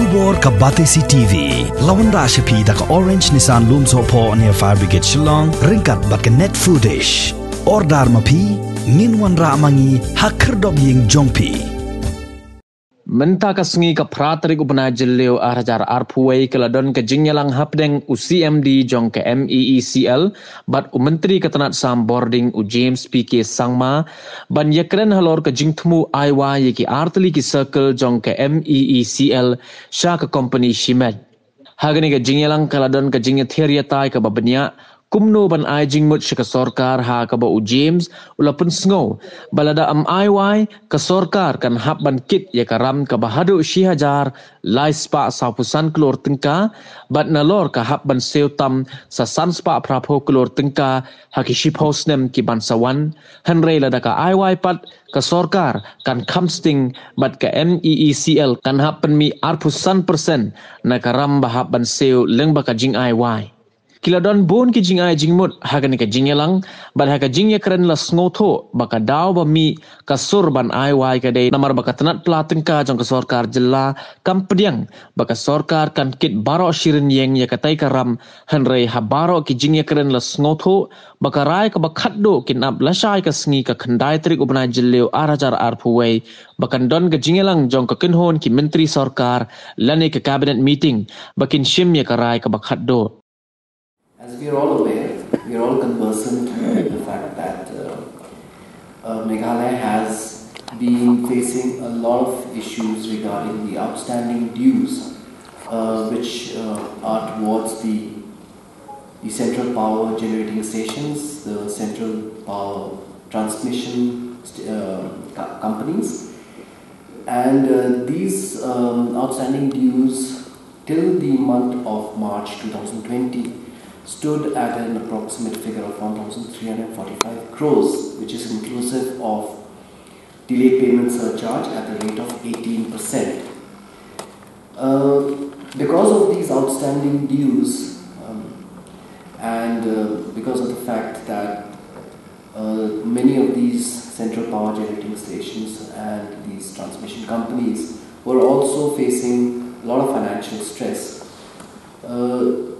Tubor ka Batesi TV. Lawan ra shapi da ka Orange Nissan Lumso po near Fire Brigade Shillong. Ringkat bat ka net footage. Ordar mapi. Min wan ra mangi dop ying jongpi. Menta ka sungi ka pratari ko bana jelleo arajar arpuway keladon ke jingyalang hapdeng u CMD jong ke MEECL bat u menteri ketanat sam boarding u James PK Sangma ban yakren halor ke jingtmu IY ki artli ki circle jong ke MEECL sha ke company Shimed. Hagani ke jingyalang keladon ke jingya theria tai ke kumno ban ai jingmut shi ka sorkar ha ka ba u James ula pun sngo balada am IY ka sorkar kan hap ban kit ya karam ka bahadu shi hajar lai spa sa pusan klor tengka bat na lor ka hap ban seu tam sa san spa prapo klor tengka ha ki ship host nem ki ban sawan han rei lada ka IY pat ka sorkar kan kam sting bat ka MEECL kan hap pen mi arpusan persen na karam bahap ban seu leng ba ka jing IY kila don bon ki jinga jingmut haga ni ka jingelang bal haga jingya keren la sngoto baka daw ba mi ka surban ai wai ka dei. Namar baka tanat platin ka jong ka sorkar jilla kam pediang. Baka sorkar kan kit baro shirin yeng ya katai karam hanrei ha baro ki jingya keren la sngoto baka rai ka bakhat do kin ap la shai ka sngi ka khandai trik ubna jilleu arajar arpuwei baka don ka jingelang jong ka kinhon ki menteri sorkar. Lani ka cabinet meeting. Bakin shim ya ka rai ka bakhat do As we are all aware, we are all conversant with the fact that uh, uh, Meghalaya has been facing a lot of issues regarding the outstanding dues uh, which uh, are towards the, the central power generating stations, the central power transmission uh, co- companies. And uh, these um, outstanding dues till the month of March 2020 stood at an approximate figure of 1,345 crores, which is inclusive of delayed payment surcharge at the rate of 18%. Uh, because of these outstanding dues um, and uh, because of the fact that uh, many of these central power generating stations and these transmission companies were also facing a lot of financial stress. Uh,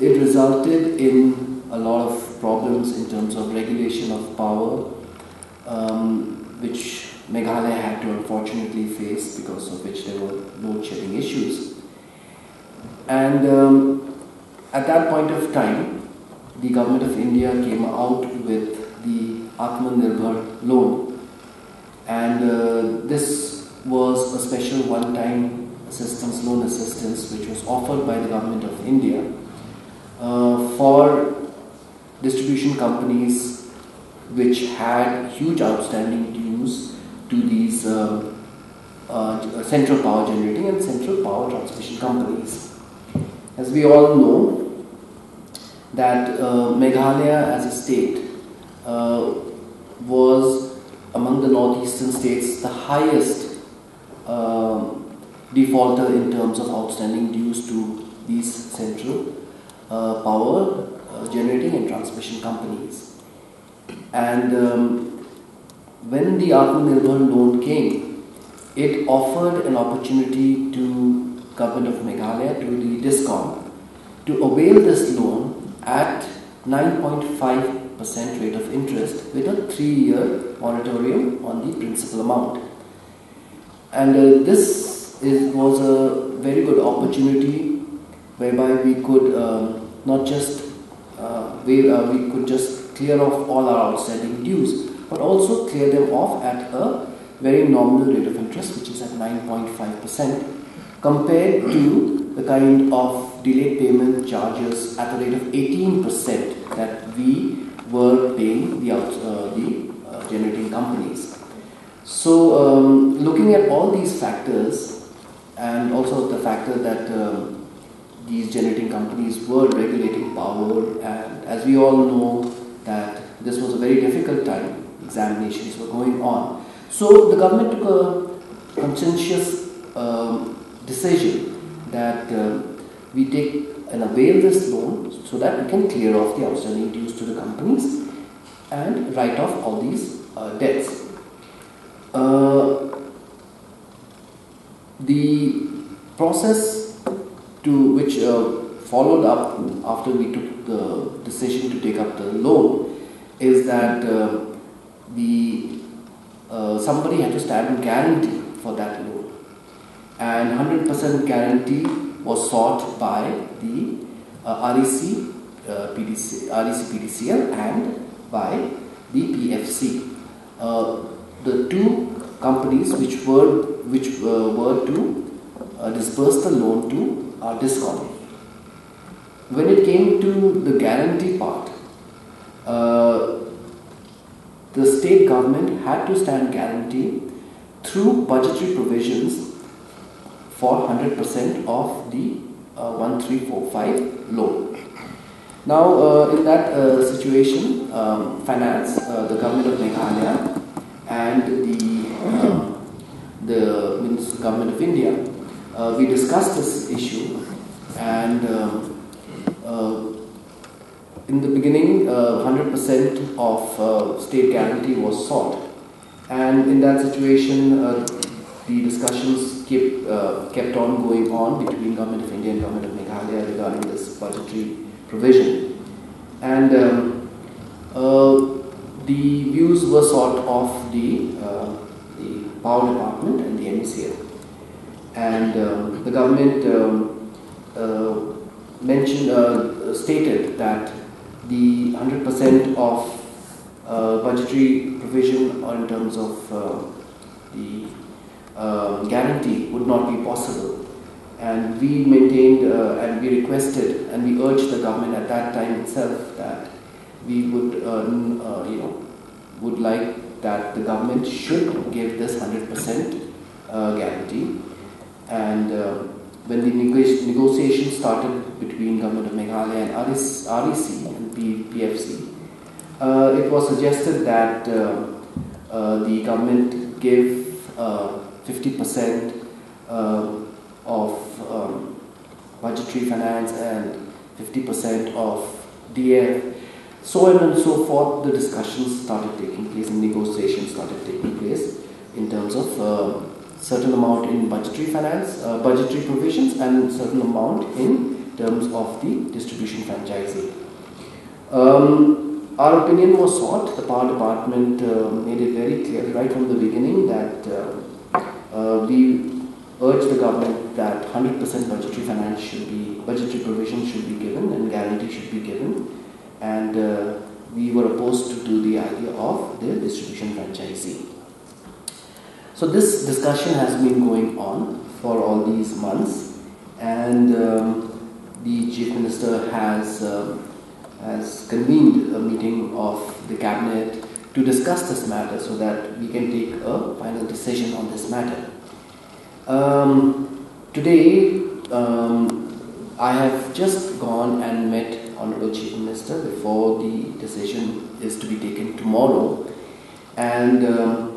it resulted in a lot of problems in terms of regulation of power, um, which Meghalaya had to unfortunately face because of which there were load shedding issues. And um, at that point of time, the government of India came out with the Atmanirbhar loan, and uh, this was a special one-time assistance loan assistance which was offered by the government of India for distribution companies which had huge outstanding dues to these uh, uh, central power generating and central power transmission companies. As we all know, that uh, Meghalaya as a state uh, was among the northeastern states the highest uh, defaulter in terms of outstanding dues to these central uh, power uh, generating and transmission companies. And um, when the Atmanirbhar loan came, it offered an opportunity to government of Meghalaya, to the DISCOM, to avail this loan at 9.5% rate of interest with a three-year moratorium on the principal amount. And uh, this is, was a very good opportunity whereby we could um, not just uh, we, uh, we could just clear off all our outstanding dues, but also clear them off at a very nominal rate of interest, which is at 9.5%, compared to the kind of delayed payment charges at a rate of 18% that we were paying the, uh, the uh, generating companies. So, um, looking at all these factors, and also the factor that um, these generating companies were regulating power and as we all know that this was a very difficult time examinations were going on. So the government took a conscientious um, decision that uh, we take and avail this loan so that we can clear off the outstanding dues to the companies and write off all these uh, debts. Uh, the process to which uh, followed up after we took the decision to take up the loan is that uh, the uh, somebody had to stand guarantee for that loan, and 100% guarantee was sought by the uh, REC, uh, PDC, REC PDCL and by the PFC. Uh, the two companies which were which uh, were to uh, disburse the loan to uh, DISCOM. When it came to the guarantee part, uh, the state government had to stand guarantee through budgetary provisions for 100% of the uh, 1345 loan. Now, uh, in that uh, situation, um, finance, uh, the government of Meghalaya, and the um, the government of India, uh, we discussed this issue, and um, uh, in the beginning, 100% of state guarantee was sought, and in that situation, the discussions kept, uh, kept on going on between Government of India and Government of Meghalaya regarding this budgetary provision. And um, uh, the views were sought of the, uh, the Power Department and the MECL. And um, the government um, uh, mentioned, uh, stated that the 100% of uh, budgetary provision in terms of the um, guarantee would not be possible. And we maintained uh, and we requested and we urged the government at that time itself that we would, uh, uh, you know, would like that the government should give this 100% uh, guarantee. And uh, when the negotiations started between government of Meghalaya and REC and PFC, uh, it was suggested that the government give 50% uh, of um, budgetary finance and 50% of DF. So on and so forth, the discussions started taking place and negotiations started taking place in terms of uh, certain amount in budgetary finance, uh, budgetary provisions and certain amount in terms of the distribution franchising. Um, our opinion was sought. The power department uh, made it very clear right from the beginning that uh, uh, we urge the government that 100% budgetary finance should be, budgetary provision should be given and guarantee should be given. And uh, we were opposed to the idea of the distribution franchisee. So this discussion has been going on for all these months, and um, the chief minister has uh, has convened a meeting of the cabinet to discuss this matter so that we can take a final decision on this matter. Um, today, um, I have just gone and met Honorable Chief Minister before the decision is to be taken tomorrow. And um,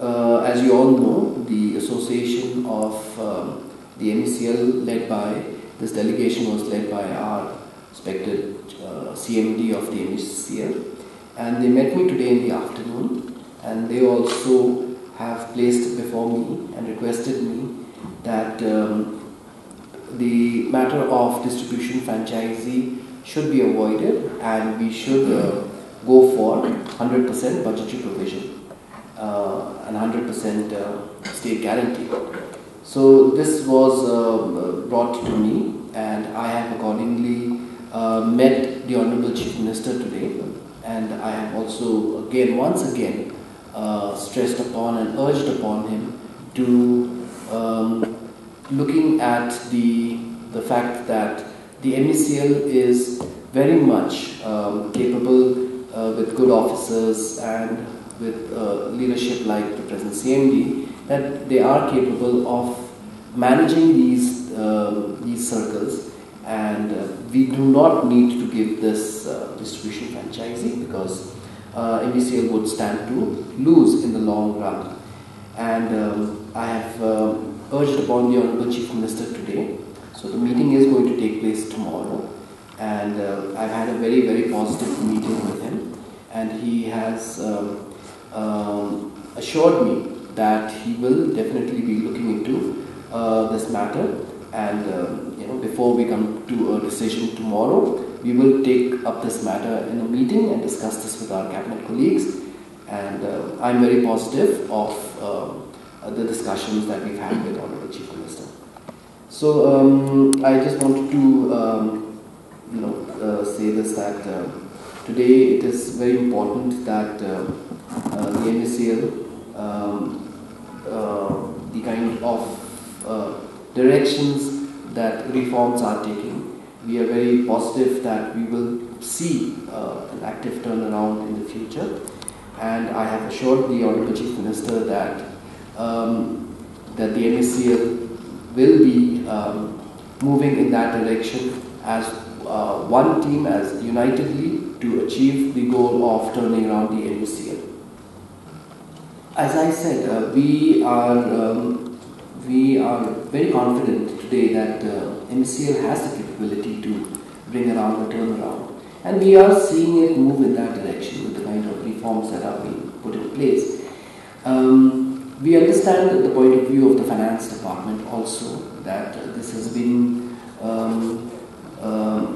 uh, as you all know, the association of um, the MECL led by, this delegation was led by our respected uh, CMD of the MECL and they met me today in the afternoon and they also have placed before me and requested me that um, the matter of distribution franchisee should be avoided and we should uh, go for 100% budgetary provision and 100% uh, state guarantee. So this was uh, brought to me and I have accordingly uh, met the Honorable Chief Minister today and I have also again, once again, uh, stressed upon and urged upon him to um, looking at the, the fact that the MECL is very much um, capable uh, with good officers and with uh, leadership like the present CMD, that they are capable of managing these, uh, these circles and uh, we do not need to give this uh, distribution franchising because uh, MECL would stand to lose in the long run. And um, I have um, urged upon the Honorable Chief Minister today. So the meeting is going to take place tomorrow. And uh, I've had a very, very positive meeting with him. And he has um, um, assured me that he will definitely be looking into uh, this matter and um, you know before we come to a decision tomorrow, we will take up this matter in a meeting and discuss this with our cabinet colleagues. And uh, I'm very positive of uh, the discussions that we've had with Honorable Chief Minister. So um, I just wanted to um, you know uh, say this that uh, today it is very important that uh the MeECL um, uh, the kind of uh, directions that reforms are taking. We are very positive that we will see an active turnaround in the future and I have assured the Honorable Chief Minister that um, that the MeECL will be um, moving in that direction as uh, one team, as unitedly to achieve the goal of turning around the MeECL. As I said, uh, we are um, we are very confident today that uh, MCL has the capability to bring around a turnaround, and we are seeing it move in that direction with the kind of reforms that are being put in place. Um, we understand the point of view of the finance department also that uh, this has been um, uh,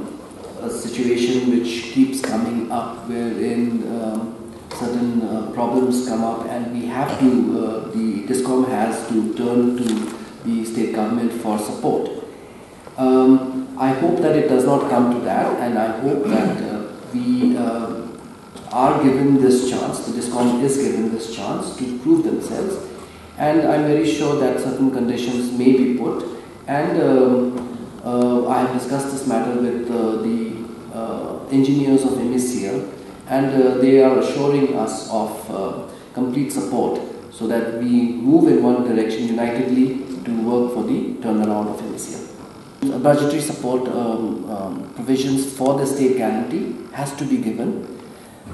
a situation which keeps coming up wherein um, certain uh, problems come up and we have to, uh, the DISCOM has to turn to the state government for support. Um, I hope that it does not come to that and I hope that uh, we uh, are given this chance, the DISCOM is given this chance to prove themselves and I'm very sure that certain conditions may be put and um, uh, I have discussed this matter with uh, the engineers of MSCL and uh, they are assuring us of uh, complete support so that we move in one direction unitedly to work for the turnaround of MSCL. Budgetary support um, um, provisions for the state guarantee has to be given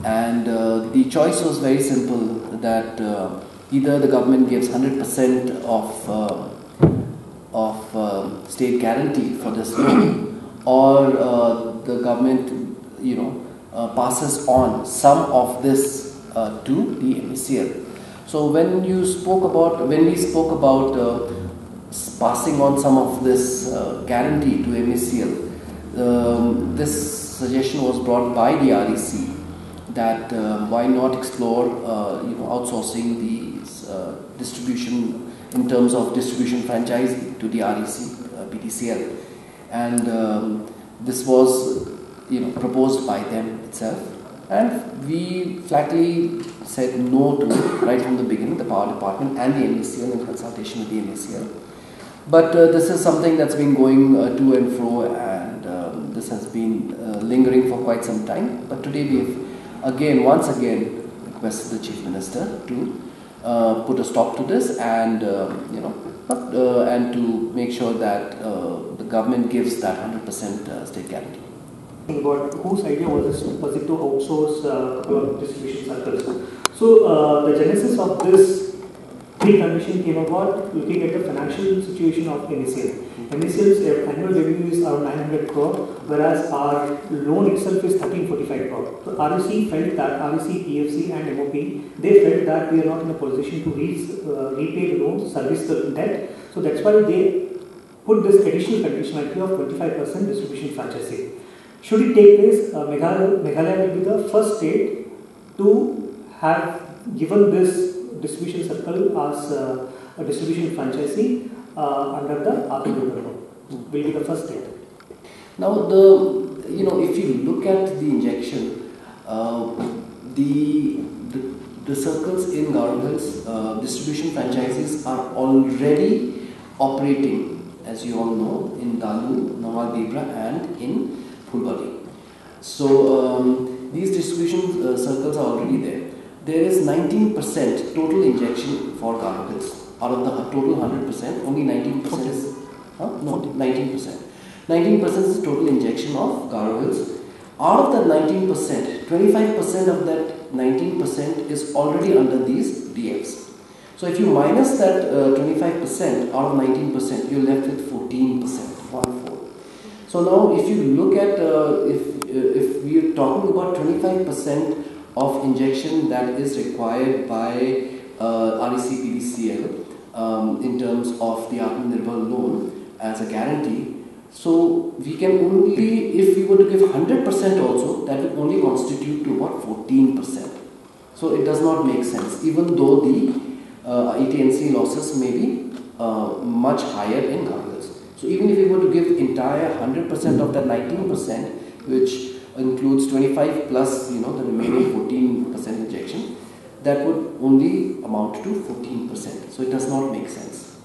and uh, the choice was very simple that uh, either the government gives 100% of, uh, of uh, state guarantee for this loan or the government you know uh, passes on some of this uh, to the MSCL. So when you spoke about, when we spoke about uh, passing on some of this uh, guarantee to MSCL, um, this suggestion was brought by the REC that uh, why not explore, uh, you know, outsourcing the distribution in terms of distribution franchise to the REC, PDCL, and um, this was you know, proposed by them itself. And we flatly said no to it right from the beginning, the power department and the MeECL in consultation with the MeECL. But uh, this is something that's been going uh, to and fro and um, this has been uh, lingering for quite some time. But today we've again, once again, requested the Chief Minister to uh, put a stop to this and, um, you know, uh, and to make sure that uh, the government gives that 100% state guarantee about whose idea was, this, was it to outsource uh, distribution circles. So uh, the genesis of this pre-condition came about looking at the financial situation of MeECL. MeECL's annual revenue is around 900 crore, whereas our loan itself is 1345 crore. So REC felt that, REC, PFC and MOP, they felt that we are not in a position to re, uh, repay the loans, service the debt. So that's why they put this additional conditionality of 25% distribution franchising. Should it take place, uh, Meghalaya, Meghalaya will be the first state to have given this distribution circle as uh, a distribution franchisee uh, under the Atmanirbhar program. Will be the first state. Now, the you know, if you look at the injection, uh, the, the, the circles in Garo uh, distribution franchises are already operating, as you all know, in Dalu, Nongalbibra, and in Phulbari. So um, these distribution uh, circles are already there. There is 19% total injection for carbohydrates. Out of the total 100%, only 19% is huh? no 19%. 19% is total injection of Garo Out of the 19%, 25% of that 19% is already under these DFs. So if you minus that 25% uh, out of 19%, you're left with 14%, one fourth. So now if you look at, uh, if, uh, if we are talking about 25% of injection that is required by uh, REC PDCL um, in terms of the Atmanirbhar loan as a guarantee. So we can only, if we were to give 100% also, that would only constitute to about 14%. So it does not make sense, even though the uh, AT&C losses may be uh, much higher in Garo Hills. So even if we were to entire 100% of that 19%, which includes 25 plus you know the remaining 14% injection, that would only amount to 14%. So it does not make sense.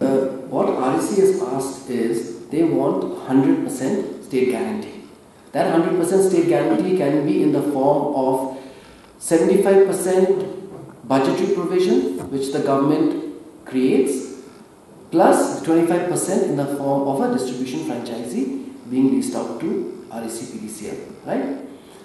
Uh, what REC has asked is they want 100% state guarantee. That 100% state guarantee can be in the form of 75% budgetary provision which the government creates plus 25% in the form of a distribution franchisee being leased out to REC PDCL, right?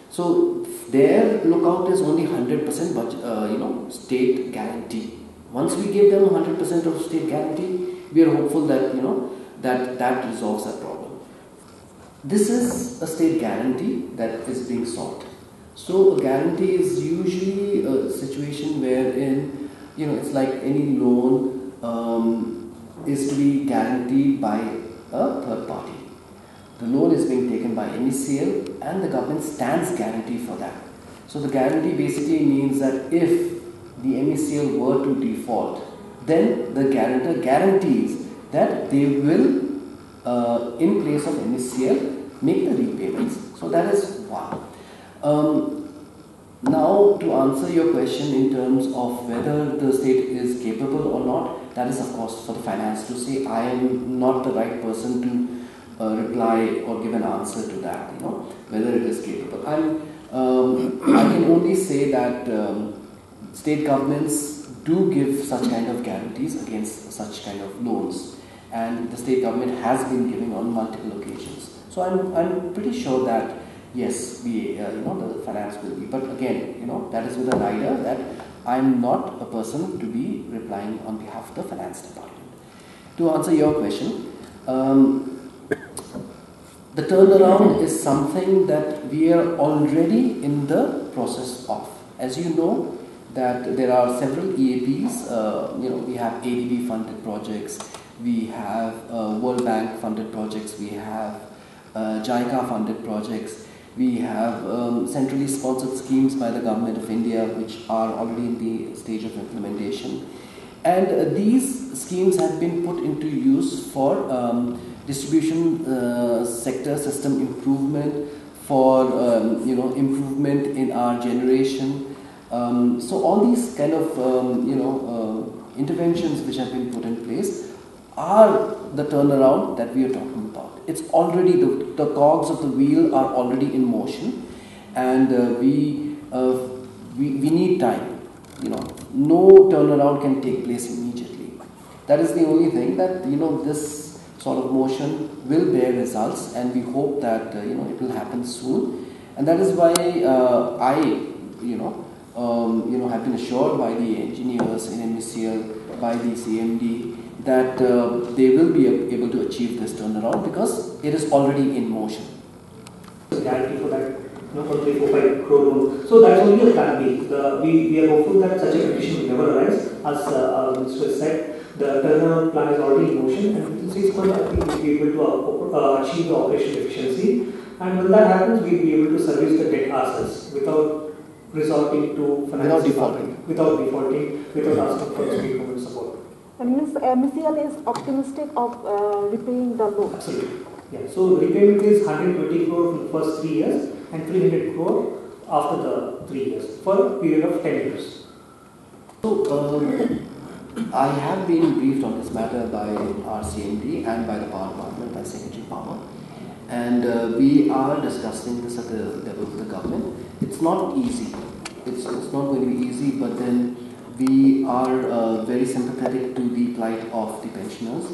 So their lookout is only 100% budget, uh, you know, state guarantee. Once we give them 100% of state guarantee, we are hopeful that you know that that resolves that problem. This is a state guarantee that is being sought. So a guarantee is usually a situation wherein you know it's like any loan um, is to be guaranteed by a third party. The loan is being taken by MECL and the government stands guarantee for that. So the guarantee basically means that if the MECL were to default, then the guarantor guarantees that they will, uh, in place of MECL, make the repayments. So that is one. Um, now, to answer your question in terms of whether the state is capable or not, that is, of course, for the finance to say. I am not the right person to uh, reply or give an answer to that, you know, whether it is capable. I'm, um, I can only say that um, state governments do give such kind of guarantees against such kind of loans, and the state government has been giving on multiple occasions. So I'm, I'm pretty sure that yes, we, uh, you know, the finance will be. But again, you know, that is with a rider that I'm not a person to be replying on behalf of the finance department. To answer your question, um, the turnaround is something that we are already in the process of. As you know, that there are several EAPs. Uh, you know, we have ADB funded projects, we have uh, World Bank funded projects, we have uh, JICA funded projects, we have um, centrally sponsored schemes by the government of India which are already in the stage of implementation. And uh, these schemes have been put into use for um, distribution uh, sector system improvement, for um, you know improvement in our generation. Um, so all these kind of um, you know uh, interventions which have been put in place are the turnaround that we are talking about. it's already the, the cogs of the wheel are already in motion and uh, we, uh, we we need time you know. No turnaround can take place immediately. That is the only thing that you know this sort of motion will bear results and we hope that uh, you know it will happen soon. And that is why uh, i you know um, you know have been assured by the engineers in MECL by the CMD that uh, they will be able to achieve this turnaround because it is already in motion. Guarantee for that, you know, for 345 crore loan. So that's only a plan B. The, we, we are hopeful that such a condition will never arise. As uh, uh, Mr. said, the turnaround plan is already in motion and within six months I think we'll be able to uh, achieve the operational efficiency. And when that happens, we'll be able to service the debt ourselves without resorting to financial without defaulting, without defaulting, without asking for state government support. And Ms. MECL is optimistic of uh, repaying the loan. Absolutely. Yeah. So repayment is 120 crore for the first three years and 300 crore after the three years for a period of 10 years. So um, I have been briefed on this matter by our CMD and by the Power Department, by Secretary Power, and uh, we are discussing this at the level of the government. It's not easy. It's, it's not going to be easy, but then we are uh, very sympathetic to the plight of the pensioners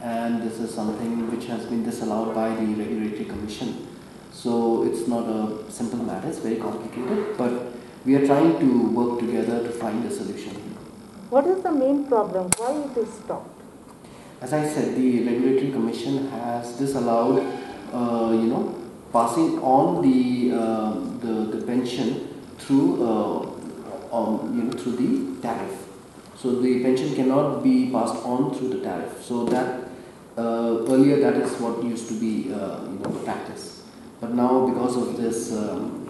and this is something which has been disallowed by the regulatory commission. So it's not a simple matter, it's very complicated, but we are trying to work together to find a solution. What is the main problem? Why it is stopped? As I said, the regulatory commission has disallowed, uh, you know, passing on the, uh, the, the pension through uh, um, you know, through the tariff. So the pension cannot be passed on through the tariff. So that uh, earlier that is what used to be uh, you know practice, but now because of this, um,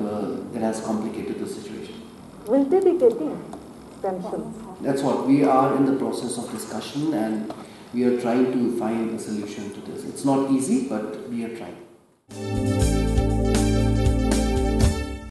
uh, it has complicated the situation. Will they be getting pensions? That's what we are in the process of discussion, and we are trying to find a solution to this. It's not easy, but we are trying.